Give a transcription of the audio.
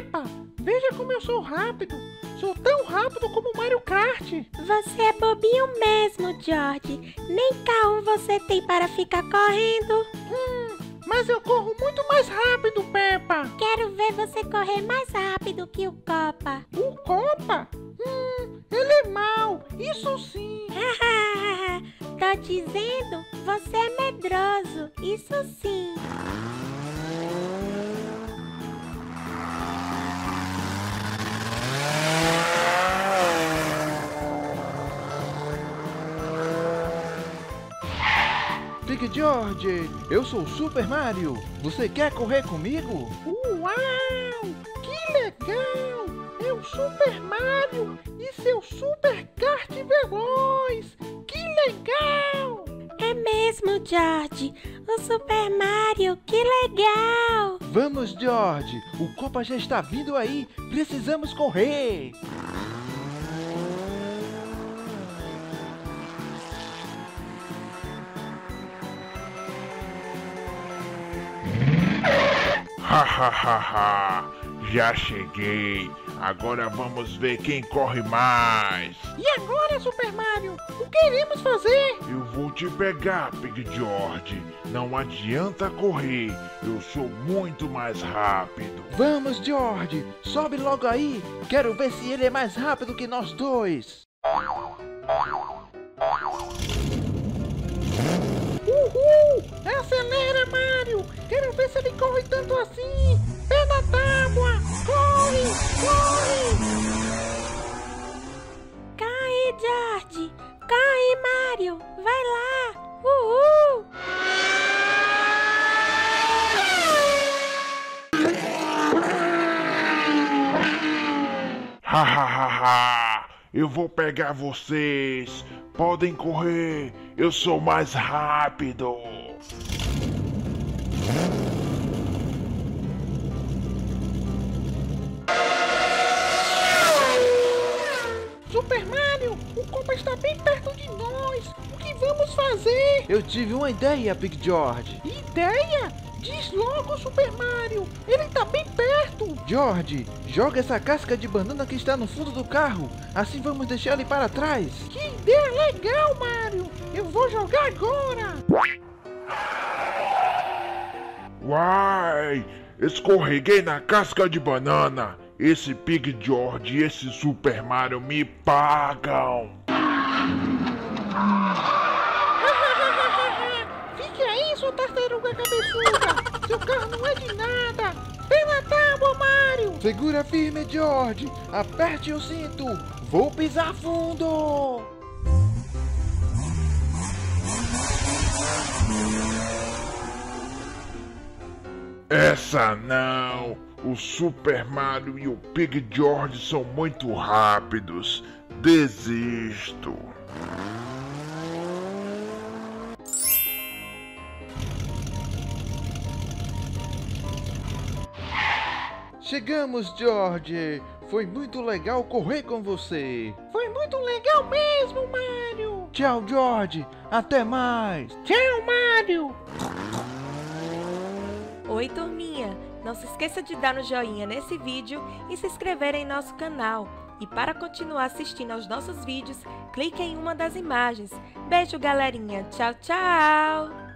Peppa, veja como eu sou rápido. Sou tão rápido como Mario Kart. Você é bobinho mesmo, George. Nem carro você tem para ficar correndo. Hum, mas eu corro muito mais rápido, Peppa. Quero ver você correr mais rápido que o Copa. O Copa? Hum, ele é mau, isso sim. Tô dizendo, você é medroso, isso sim. Big George, eu sou o Super Mario. Você quer correr comigo? Uau! Que legal! É o Super Mario e seu Super Kart veloz! Que legal! É mesmo, George. O Super Mario, que legal! Vamos, George. O Copa já está vindo aí. Precisamos correr. Ha ha ha ha! Já cheguei! Agora vamos ver quem corre mais! E agora, Super Mario? O que iremos fazer? Eu vou te pegar, Big George! Não adianta correr! Eu sou muito mais rápido! Vamos, George! Sobe logo aí! Quero ver se ele é mais rápido que nós dois! Uhul! Acelera, Mario! George! Corre, Mario! Vai lá! Uhul! Ha ha ha ha! Eu vou pegar vocês! Podem correr! Eu sou mais rápido! Vamos fazer? Eu tive uma ideia, Big George. Ideia? Diz logo, Super Mario! Ele está bem perto! George, joga essa casca de banana que está no fundo do carro. Assim vamos deixar ele para trás. Que ideia legal, Mario! Eu vou jogar agora! Uai! Escorreguei na casca de banana! Esse Big George e esse Super Mario me pagam! Sua tartaruga cabeçuda! Seu carro não é de nada! Pé na tábua, Mario! Segura firme, George. Aperte o cinto. Vou pisar fundo. Essa não! O Super Mario e o Big George são muito rápidos. Desisto. Chegamos, George. Foi muito legal correr com você. Foi muito legal mesmo, Mario! Tchau, George. Até mais. Tchau, Mario! Oi, turminha! Não se esqueça de dar um joinha nesse vídeo e se inscrever em nosso canal. E para continuar assistindo aos nossos vídeos, clique em uma das imagens. Beijo, galerinha! Tchau, tchau!